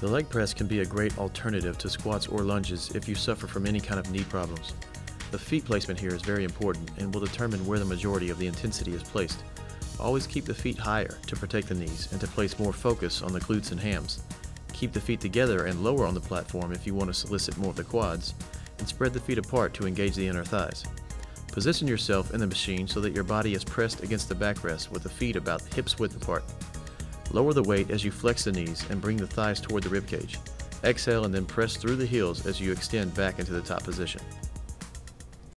The leg press can be a great alternative to squats or lunges if you suffer from any kind of knee problems. The feet placement here is very important and will determine where the majority of the intensity is placed. Always keep the feet higher to protect the knees and to place more focus on the glutes and hams. Keep the feet together and lower on the platform if you want to solicit more of the quads, and spread the feet apart to engage the inner thighs. Position yourself in the machine so that your body is pressed against the backrest with the feet about hips width apart. Lower the weight as you flex the knees and bring the thighs toward the ribcage. Exhale and then press through the heels as you extend back into the top position.